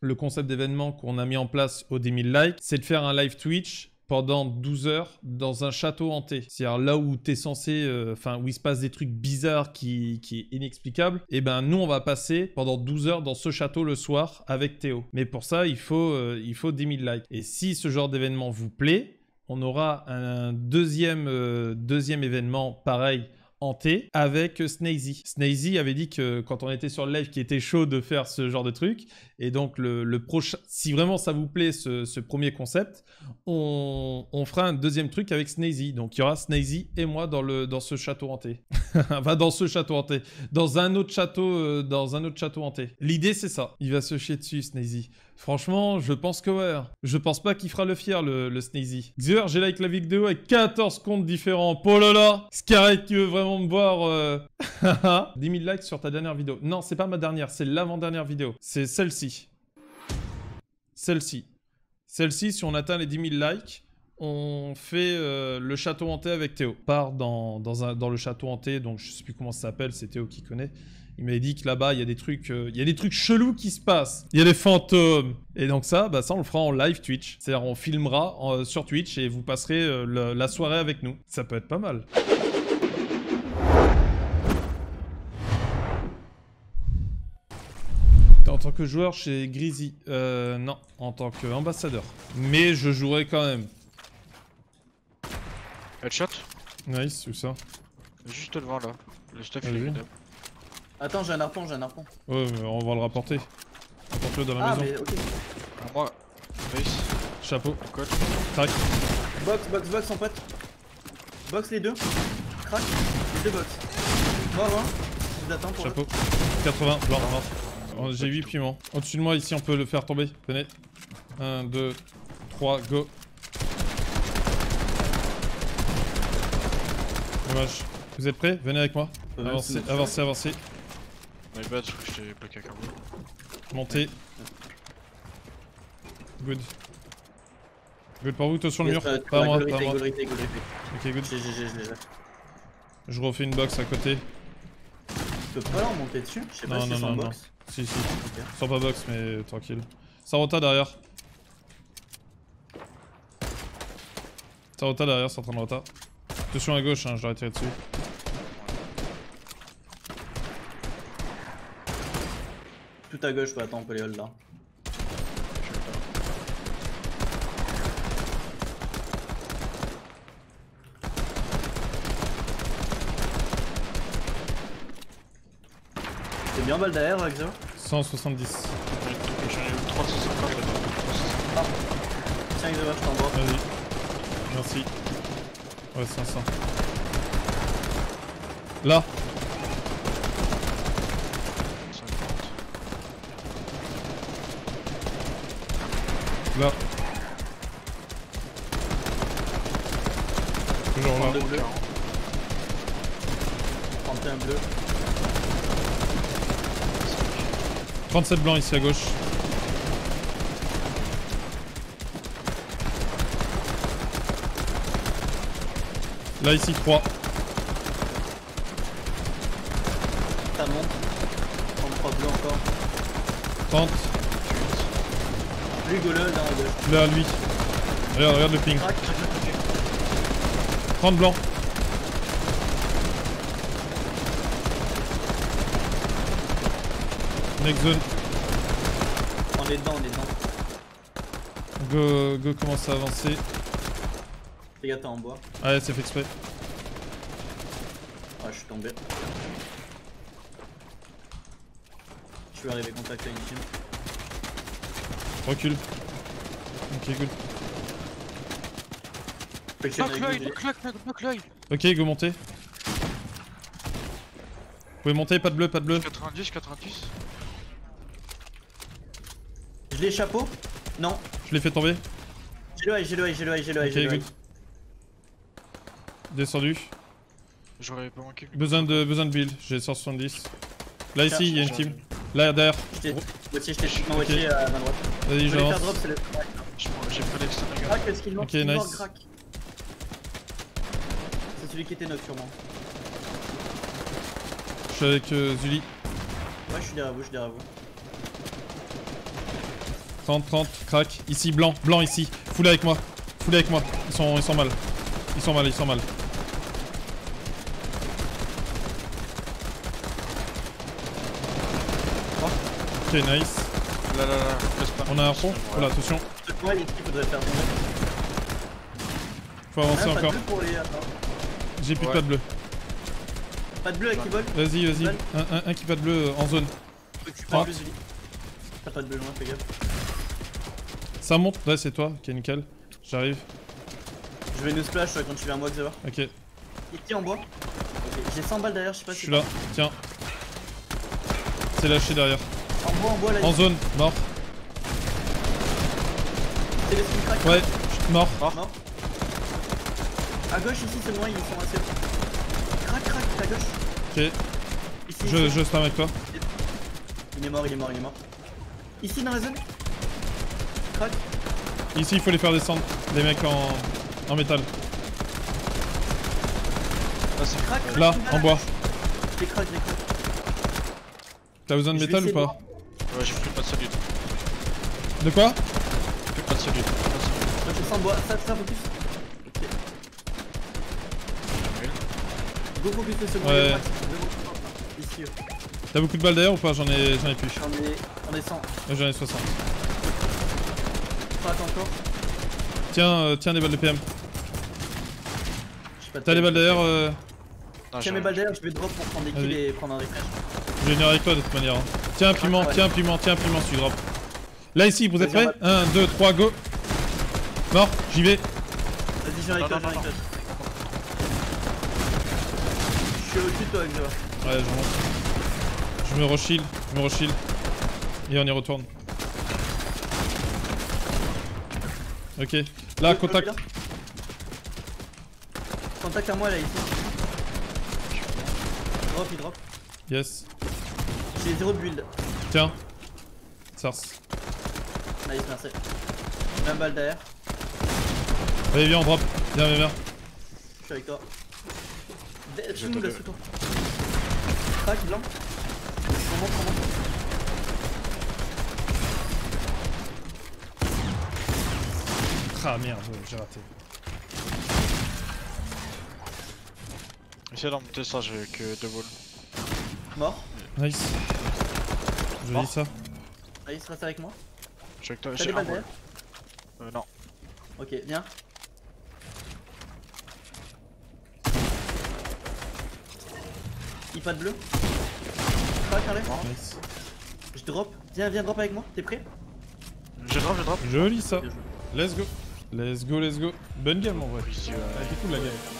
Le concept d'événement qu'on a mis en place au 10 000 likes, c'est de faire un live Twitch pendant 12 heures dans un château hanté. C'est-à-dire là où t'es censé, euh, enfin où il se passe des trucs bizarres qui, qui est inexplicable. Et ben nous on va passer pendant 12 heures dans ce château le soir avec Théo. Mais pour ça il faut, euh, il faut 10 000 likes. Et si ce genre d'événement vous plaît, on aura un deuxième, euh, deuxième événement pareil hanté avec Snazy. Snazy avait dit que quand on était sur le live, qui était chaud de faire ce genre de truc. Et donc, le, prochain, si vraiment ça vous plaît, ce, premier concept, on, fera un deuxième truc avec Snazy. Donc, il y aura Snazy et moi dans, le, ce château hanté. enfin, dans ce château hanté. Dans un autre château, euh, dans un autre château hanté. L'idée, c'est ça. Il va se chier dessus, Snazy. Franchement, je pense que ouais. Je pense pas qu'il fera le fier, le, le Snazy. Xer, j'ai like la vidéo avec 14 comptes différents. Oh là là Scarrett qui veut vraiment me voir... 10 euh. 000 likes sur ta dernière vidéo. Non, c'est pas ma dernière, c'est l'avant-dernière vidéo. C'est celle-ci. Celle-ci. Celle-ci, si on atteint les 10 000 likes, on fait euh, le château hanté avec Théo. Part dans, dans, le château hanté, donc je sais plus comment ça s'appelle, c'est Théo qui connaît. Il m'avait dit que là-bas, il y a des trucs, euh, il y a des trucs chelous qui se passent. Il y a des fantômes. Et donc ça, bah ça, on le fera en live Twitch. C'est-à-dire, on filmera euh, sur Twitch et vous passerez la soirée avec nous. Ça peut être pas mal. En tant que joueur chez Greasy Euh, non, en tant qu'ambassadeur. Mais je jouerai quand même. Headshot Nice, où ça? Juste devant là. Le stuff il est Attends, j'ai un harpon, j'ai un harpon. Ouais, mais on va le rapporter. Rapporte-le dans la ah, maison. Mais, ok. Moi, face. Chapeau. Coach. Crac. Box, box, box, en pote. Box les deux. Crac. Les deux box. Mort, hein. Je attends pour Chapeau. 80, blanc, mort. Oh, j'ai 8 piments. Au-dessus de moi, ici, on peut le faire tomber. Venez. 1, 2, 3, go. Dommage. Vous êtes prêts? Venez avec moi. Avancez, avancez, avancez. My bad, je crois que je t'ai bloqué à. Montez. Good. Good pour vous, toi sur le mur. Pas moi, pas moi. Ok, good. Je refais une box à côté. Tu peux pas leur monter dessus? Je sais pas si c'est sans box. Si, si. Sans pas box, mais tranquille. Sarota derrière. Sarota derrière, c'est en train de rota. Attention à gauche, hein, je l'aurais tiré dessus. Tout à gauche, ouais, attends, on peut les hold là. C'est bien balle derrière, Axo 170. J'en ai eu 350 Ah, tiens, Axo, je t'envoie. Vas-y. Merci. Ouais, 500. Là Là. Toujours là. Bleu. 31 bleu. 37 blancs ici à gauche. Là ici 3. Ça monte. 33 bleus encore. 30. Lui, là, là, Là, lui. Regarde, regarde le ping. 30 blancs. Next zone. On est dedans, on est dedans. Go, go commence à avancer. Les gars, t'es en bois. Ouais, c'est fait exprès. Ah, je suis tombé. Je suis arrivé contact à une team. Recule. Ok, good. Bloque l'œil, bloque l'œil Ok, go monter. Vous pouvez monter, pas de bleu, pas de bleu. 90, 90. Je l'ai chapeau Non. Je l'ai fait tomber. J'ai le j'ai le j'ai le j'ai le j'ai le Descendu. J'aurais pas manqué. Besoin de, besoin de build, j'ai 170. Là ici, il y a une team. Là derrière. Moitié, je t'ai moitié à ma droite. Vas-y, j'avance. J'ai pris l'extérieur. Crac, est-ce qu'il manque? Ok, nice. C'est celui qui était knock sûrement. Je suis avec euh, Zully. Ouais, je suis derrière vous, je suis derrière vous. 30, 30, crack. Ici, blanc, blanc ici. Full avec moi. Full avec moi. Ils sont, ils sont mal. Ils sont mal, ils sont mal. Ok, nice. Là, là, là, laisse pas. On a un fond. Voilà, attention. Ouais, l'équipe faudrait faire tomber. Faut avancer Ah, encore. J'ai plus de pas de bleu. Pas de bleu avec qui vole Vas-y, vas-y. Un, un, un qui pas de bleu en zone. Pas de bleu loin, fais gaffe. Ça monte. Ouais, c'est toi. Nickel. J'arrive. Je vais nous splash quand tu viens à moi, Xavier. Ok, Il tient en bois. J'ai 100 balles derrière, je sais pas je si. suis là. Tiens. C'est lâché derrière. En bois, en bois là. En zone. Mort. Ouais. Mort. Mort. À gauche ici c'est moi, ils sont assez. Crac crac à gauche. Ok. Ici, Je, ici. je spam avec toi. Il est mort, il est mort, il est mort. Ici dans la zone. Ici, il faut les faire descendre. Les mecs en, en métal. Là, c'est Crac, crac, Là, en bois. gauche. Les crack, les crack. T'as besoin de métal ou pas Ouais, j'ai plus pas de solide. De quoi Plus pas de solide. Pas de solide. Moi je sens bois. Ça, ça focus. Ok. Go focus le second. Ouais. Ici. euh. T'as beaucoup de balles d'ailleurs ou pas J'en ai, j'en ai plus. J'en ai. On est 100. Ouais, J'en ai 60. Encore. Tiens, euh, tiens des balles de PM. T'as les balles d'ailleurs euh, Tiens mes balles derrière, je vais drop pour prendre des kills et prendre un refresh. Je vais venir avec toi de toute manière. hein. Tiens un piment, ouais. tiens un piment, tiens un piment si tu drop. Là ici, vous êtes prêts on 1, 2, 3, go Mort, j'y vais. Vas-y, je viens avec toi, viens avec toi. Je suis au-dessus de toi. Ouais, je monte. Je me re-shield, je me re-shield. Et on y retourne. Ok. Là, contact. Contact à moi là, ici. Drop, il drop. Yes. J'ai zéro build. Tiens. Sars. Nice, merci. 20 balles derrière. Allez, viens, on drop. Viens, viens, viens. Je suis avec toi. De- J'ai Sous là, toi. Crac, blanc. On monte, on monte. Ah merde, j'ai raté. Essaye d'en monter ça, j'ai que deux balles. Mort. Nice. Je Mort. dis ça. Nice, reste avec moi. Je suis avec toi, j'ai un balles Euh, non. Ok, viens. Il pas de bleu. Crac, enlève. Nice. Je drop. Viens, viens drop avec moi. T'es prêt Je drop, je drop. Joli ça. Let's go. Let's go, let's go. Bonne game en vrai. Ouais. Était cool la game.